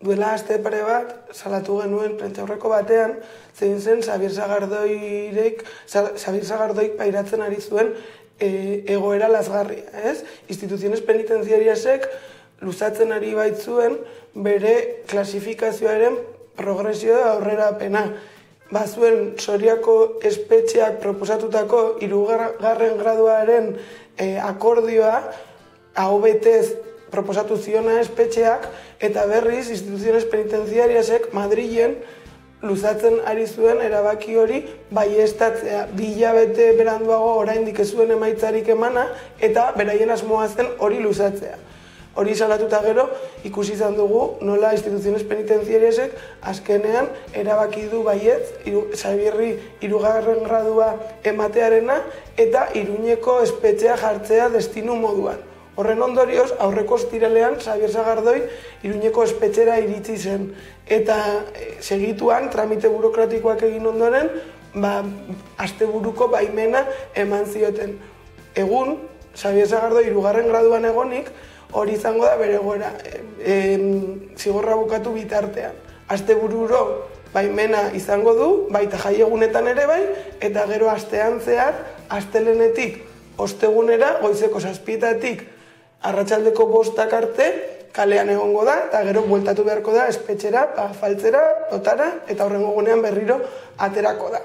duela aste pare bat, salatu genuen prentxaurreko batean, zein zen Xabier Zagardoirek, Xabier Zagardoik pairatzen ari zuen e, egoera lasgarria, ez? Instituziones penitenziariasek luzatzen ari baitzuen bere klasifikazioaren progresio da aurrera pena. Bazuen soriako espetxeak proposatutako irugarren graduaren e, akordioa hau betez proposatu ziona espetxeak eta berriz instituziones penitenziariasek Madrilen luzatzen ari zuen erabaki hori bai estatzea bilabete beranduago oraindik ez zuen emaitzarik emana eta beraien asmoa zen hori luzatzea. Hori salatuta gero ikusi izan dugu nola instituziones penitenziariasek azkenean erabaki du baietz iru, Zabierri irugarren gradua ematearena eta iruñeko espetxea jartzea destinu moduan. Horren ondorioz, aurreko estirelean, Xabier Zagardoi, iruñeko espetxera iritsi zen. Eta e, segituan, tramite burokratikoak egin ondoren, ba, asteburuko baimena eman zioten. Egun, Xabier Zagardoi irugarren graduan egonik, hori izango da bere gora, e, zigorra bukatu bitartean. Astebururo baimena izango du, baita jaiegunetan ere bai, eta gero astean zehar, astelenetik, ostegunera, goizeko saspietatik, arratsaldeko bostak arte, kalean egongo da, eta gero bueltatu beharko da, espetxera, ba, faltzera, dotara, eta horrengo gunean berriro aterako da.